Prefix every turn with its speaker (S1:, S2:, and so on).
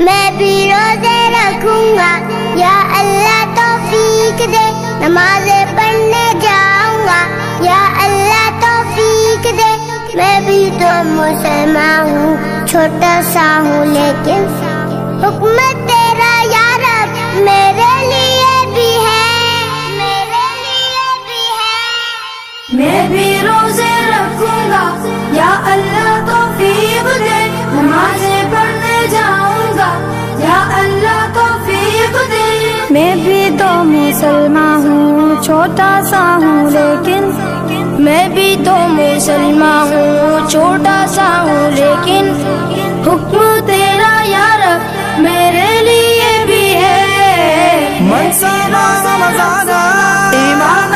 S1: मैं भी रोज़े रखूँगा या अल्लाह तौफीक दे नमाजे पढ़ने जाऊँगा या अल्लाह तौफीक दे मैं भी तो मुसलमान हूँ छोटा सा हूँ लेकिन हुक्म तेरा यार मेरे लिए भी है मेरे लिए भी है
S2: मैं भी रोज़े
S3: मैं भी तो मुसलमान हूँ, छोटा सा हूँ, लेकिन
S4: मैं भी तो मुसलमान हूँ, छोटा सा हूँ, लेकिन हुक्म तेरा यार मेरे लिए भी है। मन से ईमान